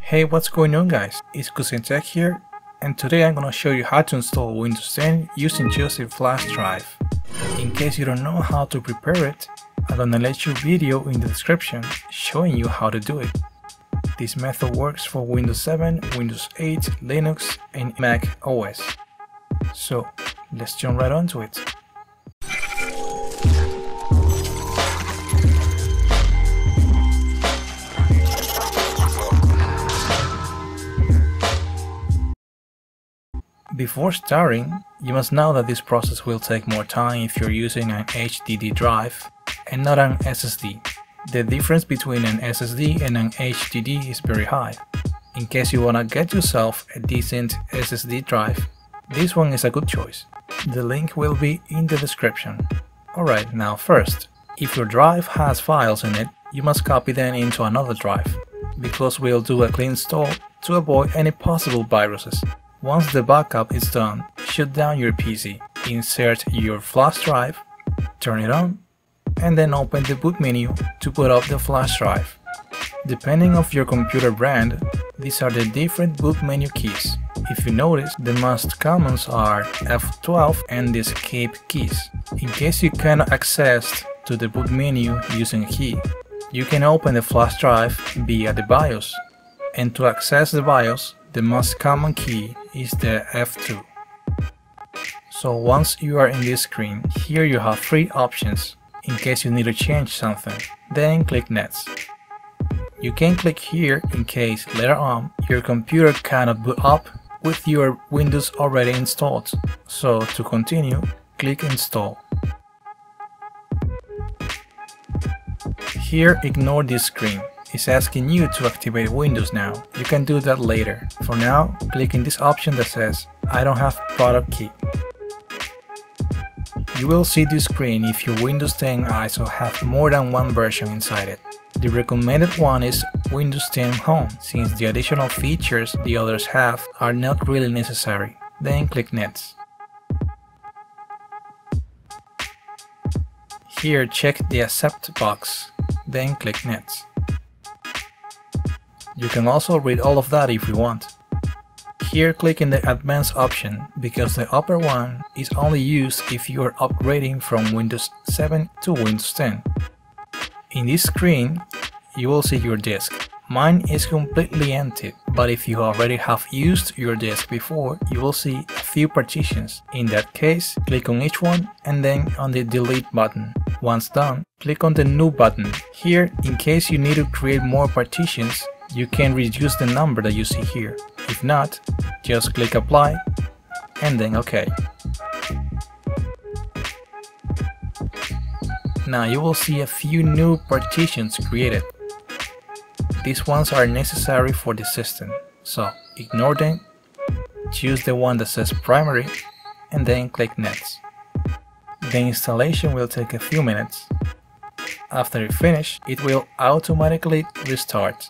Hey, what's going on guys? It's Kusen Tek here, and today I'm gonna show you how to install Windows 10 using just a flash drive. In case you don't know how to prepare it, I'm gonna let you video in the description showing you how to do it. This method works for Windows 7, Windows 8, Linux, and Mac OS. So, let's jump right onto it. Before starting, you must know that this process will take more time if you're using an HDD drive and not an SSD. The difference between an SSD and an HDD is very high. In case you wanna get yourself a decent SSD drive, this one is a good choice. The link will be in the description. Alright, now first, if your drive has files in it, you must copy them into another drive, because we'll do a clean install to avoid any possible viruses. Once the backup is done, shut down your PC, insert your flash drive, turn it on, and then open the boot menu to put up the flash drive. Depending of your computer brand, these are the different boot menu keys. If you notice, the most commons are F12 and the escape keys. In case you cannot access to the boot menu using a key, you can open the flash drive via the BIOS. And to access the BIOS, the most common key is the F2. So once you are in this screen, here you have three options in case you need to change something. Then click Next. You can click here in case later on your computer cannot boot up with your Windows already installed. So to continue, click Install. Here ignore this screen is asking you to activate Windows now. You can do that later. For now, click in this option that says, I don't have product key. You will see this screen if your Windows 10 ISO have more than one version inside it. The recommended one is Windows 10 Home, since the additional features the others have are not really necessary. Then click Next. Here check the Accept box, then click Next. You can also read all of that if you want. Here click in the Advanced option because the upper one is only used if you are upgrading from Windows 7 to Windows 10. In this screen, you will see your disk. Mine is completely empty, but if you already have used your disk before, you will see a few partitions. In that case, click on each one and then on the delete button. Once done, click on the new button. Here, in case you need to create more partitions, you can reduce the number that you see here. If not, just click apply and then OK. Now you will see a few new partitions created. These ones are necessary for the system, so ignore them, choose the one that says primary, and then click next. The installation will take a few minutes. After it finishes, it will automatically restart.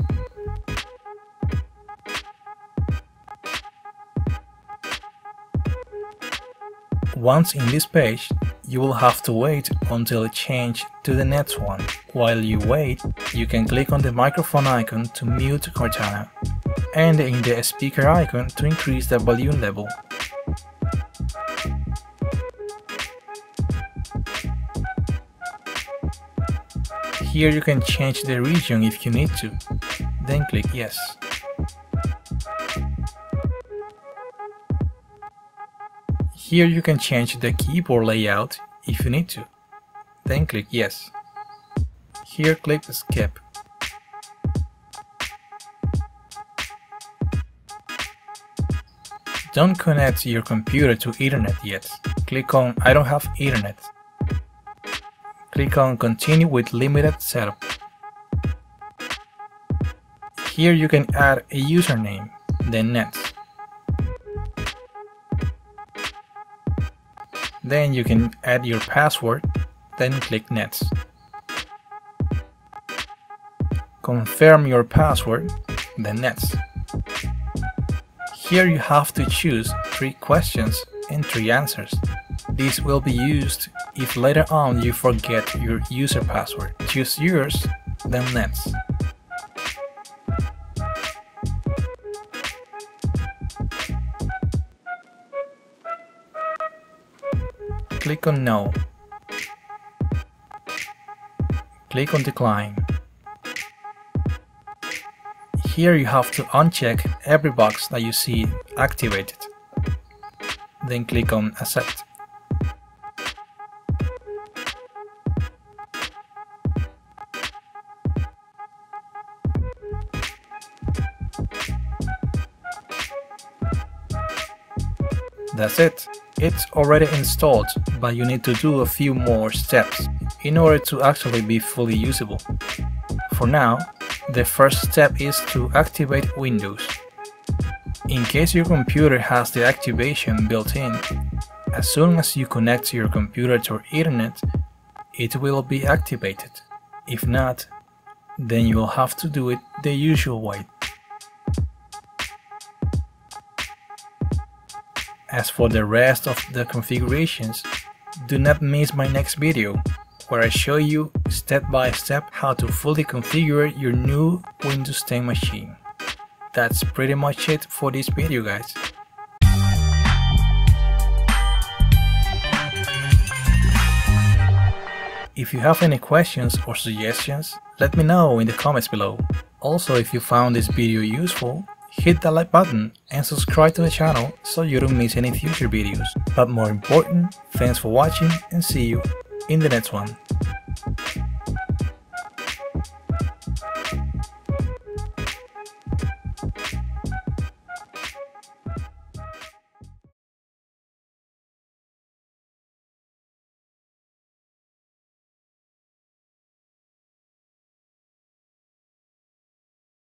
Once in this page, you will have to wait until it changes to the next one. While you wait, you can click on the microphone icon to mute Cortana, and in the speaker icon to increase the volume level. Here you can change the region if you need to, then click yes. Here you can change the keyboard layout if you need to. Then click Yes. Here click Skip. Don't connect your computer to Ethernet yet. Click on I don't have Ethernet. Click on Continue with Limited Setup. Here you can add a username, then Next. Then you can add your password, then click Next. Confirm your password, then Next. Here you have to choose three questions and three answers. This will be used if later on you forget your user password. Choose yours, then Next. Click on No. Click on Decline. Here you have to uncheck every box that you see activated. Then click on Accept. That's it. It's already installed, but you need to do a few more steps in order to actually be fully usable. For now, the first step is to activate Windows. In case your computer has the activation built in, as soon as you connect your computer to internet, it will be activated. If not, then you will have to do it the usual way. As for the rest of the configurations, do not miss my next video, where I show you step by step how to fully configure your new Windows 10 machine. That's pretty much it for this video guys. If you have any questions or suggestions, let me know in the comments below. Also, if you found this video useful, hit the like button and subscribe to the channel so you don't miss any future videos. But more important, thanks for watching and see you in the next one.